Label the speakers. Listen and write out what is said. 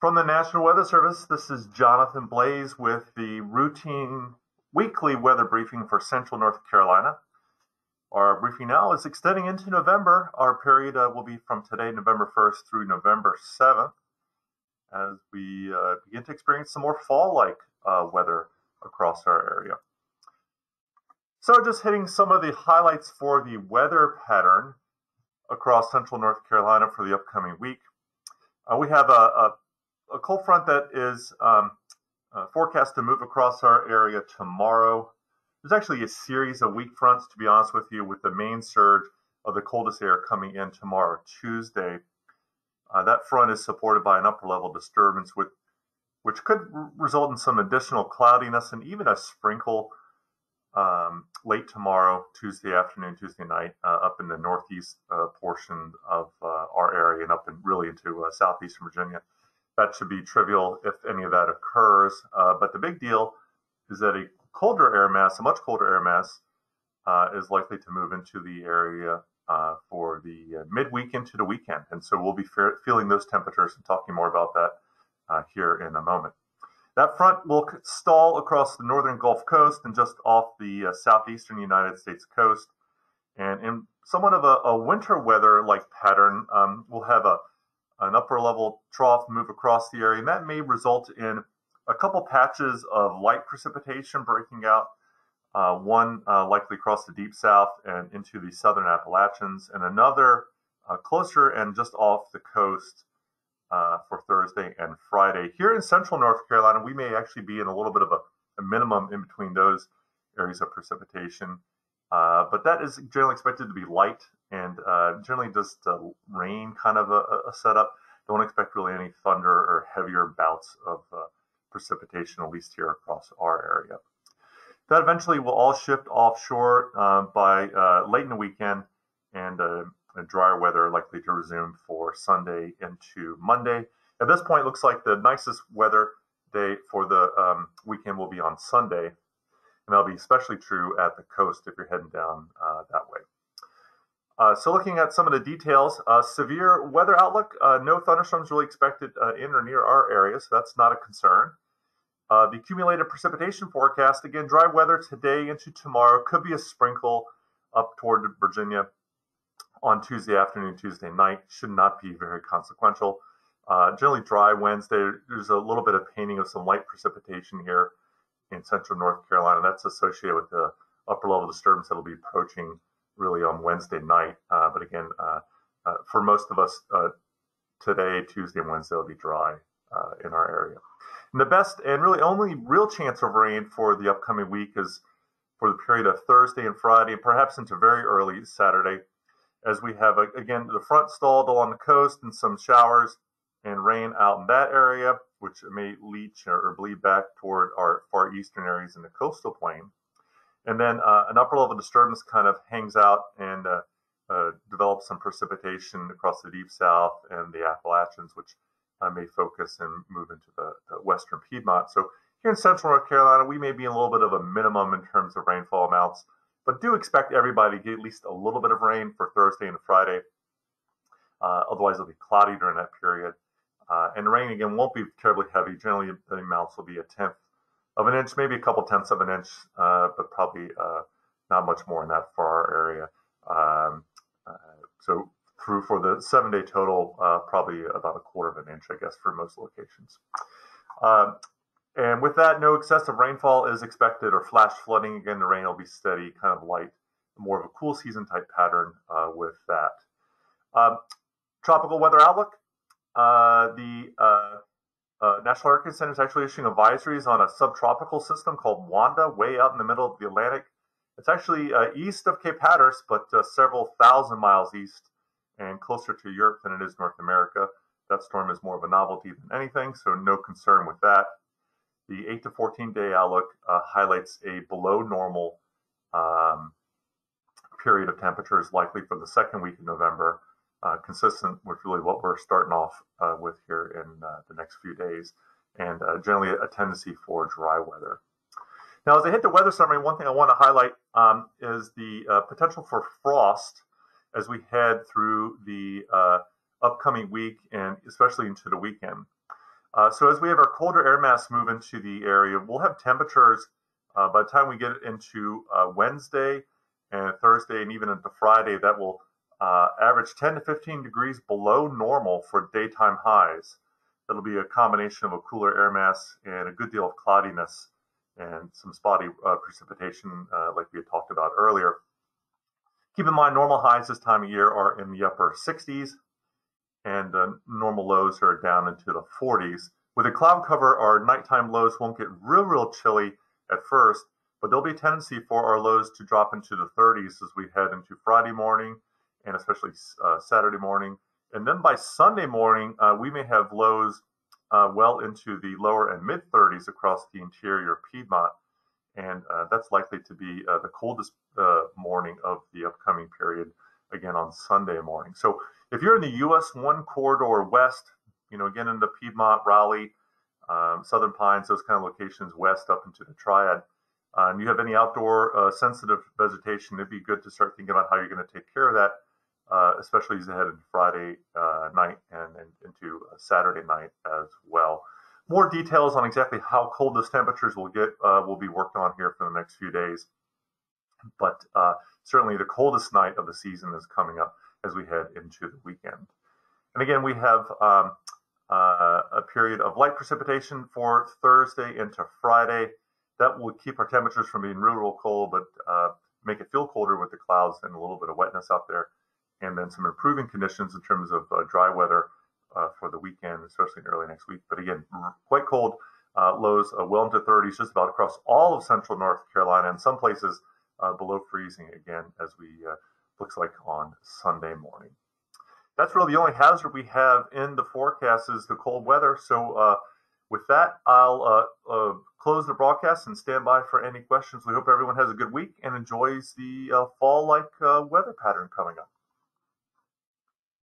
Speaker 1: From the National Weather Service, this is Jonathan Blaes with the routine weekly weather briefing for Central North Carolina. Our briefing now is extending into November. Our period uh, will be from today, November 1st, through November 7th, as we uh, begin to experience some more fall like uh, weather across our area. So, just hitting some of the highlights for the weather pattern across Central North Carolina for the upcoming week. Uh, we have a, a a cold front that is um, uh, forecast to move across our area tomorrow. There's actually a series of weak fronts, to be honest with you, with the main surge of the coldest air coming in tomorrow, Tuesday. Uh, that front is supported by an upper level disturbance, with, which could r- result in some additional cloudiness and even a sprinkle um, late tomorrow, Tuesday afternoon, Tuesday night, uh, up in the northeast uh, portion of uh, our area and up and really into uh, southeastern Virginia that should be trivial if any of that occurs. Uh, but the big deal is that a colder air mass, a much colder air mass, uh, is likely to move into the area uh, for the uh, midweek into the weekend. And so we'll be fe- feeling those temperatures and talking more about that uh, here in a moment. That front will stall across the northern Gulf Coast and just off the uh, southeastern United States coast. And in somewhat of a, a winter weather like pattern, um, we'll have a an upper level trough move across the area, and that may result in a couple patches of light precipitation breaking out. Uh, one uh, likely across the deep south and into the southern Appalachians, and another uh, closer and just off the coast uh, for Thursday and Friday. Here in central North Carolina, we may actually be in a little bit of a, a minimum in between those areas of precipitation. Uh, but that is generally expected to be light and uh, generally just rain kind of a, a, setup. Don't expect really any thunder or heavier bouts of uh, precipitation, at least here across our area. That eventually will all shift offshore uh, by uh, late in the weekend, and drier weather likely to resume for Sunday into Monday. At this point, it looks like the nicest weather day for the um, weekend will be on Sunday, and that'll be especially true at the coast if you're heading down uh, that way. Uh, so looking at some of the details, uh, severe weather outlook, uh, no thunderstorms really expected uh, in or near our area, so that's not a concern. Uh, the accumulated precipitation forecast, again, dry weather today into tomorrow, could be a sprinkle up toward Virginia on Tuesday afternoon, Tuesday night, should not be very consequential. generally dry Wednesday, there's a little bit of painting of some light precipitation here in central North Carolina. That's associated with the upper level disturbance that'll be approaching really on Wednesday night. Uh, but again, uh, uh, for most of us uh, today, Tuesday and Wednesday will be dry uh, in our area. And the best and really only real chance of rain for the upcoming week is for the period of Thursday and Friday, and perhaps into very early Saturday, as we have again the front stalled along the coast and some showers and rain out in that area which may leach or bleed back toward our far eastern areas in the coastal plain. And then uh, an upper level disturbance kind of hangs out and uh, uh, develops some precipitation across the deep south and the Appalachians, which uh, may focus and move into the, the, western Piedmont. So here in central North Carolina, we may be in a little bit of a minimum in terms of rainfall amounts, but do expect everybody to get at least a little bit of rain for Thursday and Friday. Uh, otherwise, it'll be cloudy during that period. Uh, and the rain again won't be terribly heavy. Generally, the amounts will be a tenth of an inch, maybe a couple tenths of an inch, uh, but probably uh, not much more in that our area. Um, uh, so through for the seven day total, uh, probably about a quarter of an inch, I guess, for most locations. Um, and with that, no excessive rainfall is expected or flash flooding. Again, the rain will be steady, kind of light, more of a cool season type pattern with that. Um, tropical weather outlook. The uh, National Hurricane Center is actually issuing advisories on a subtropical system called Wanda, way out in the middle of the Atlantic. It's actually uh, east of Cape Hatteras, but uh, several thousand miles east and closer to Europe than it is North America. That storm is more of a novelty than anything, so no concern with that. The 8 to 14 day outlook uh, highlights a below normal um, period of temperatures likely for the second week of November uh, consistent with really what we're starting off uh, with here in uh, the next few days, and uh, generally a tendency for dry weather. Now, as I hit the weather summary, one thing I want to highlight um, is the uh, potential for frost as we head through the uh, upcoming week and especially into the weekend. So as we have our colder air mass move into the area, we'll have temperatures by the time we get into Wednesday and Thursday and even into Friday that will uh, average 10 to 15 degrees below normal for daytime highs. That'll be a combination of a cooler air mass and a good deal of cloudiness and some spotty uh, precipitation, uh, like we had talked about earlier. Keep in mind, normal highs this time of year are in the upper 60s, and uh, normal lows are down into the 40s. With a cloud cover, our nighttime lows won't get real, real chilly at first, but there'll be a tendency for our lows to drop into the 30s as we head into Friday morning and especially uh, Saturday morning. And then by Sunday morning, uh, we may have lows uh, well into the lower and mid 30s across the interior Piedmont. And uh, that's likely to be uh, the coldest uh, morning of the upcoming period, again on Sunday morning. So if you're in the US 1 corridor west, you know, again in the Piedmont, Raleigh, um, Southern Pines, those kind of locations west up into the Triad, uh, and you have any outdoor uh, sensitive vegetation, it'd be good to start thinking about how you're going to take care of that, uh, especially as ahead into Friday uh, night and, and, into Saturday night as well. More details on exactly how cold those temperatures will get uh, will be worked on here for the next few days. But uh, certainly the coldest night of the season is coming up as we head into the weekend. And again, we have um, a period of light precipitation for Thursday into Friday that will keep our temperatures from being real, real cold, but uh, make it feel colder with the clouds and a little bit of wetness out there. And then some improving conditions in terms of uh, dry weather uh, for the weekend, especially early next week. But again, quite cold. Uh, lows uh, well into 30s just about across all of central North Carolina and some places uh, below freezing again as we looks like on Sunday morning. That's really the only hazard we have in the forecast is the cold weather. So with that, I'll uh, uh, close the broadcast and stand by for any questions. We hope everyone has a good week and enjoys the uh, fall like uh, weather pattern coming up.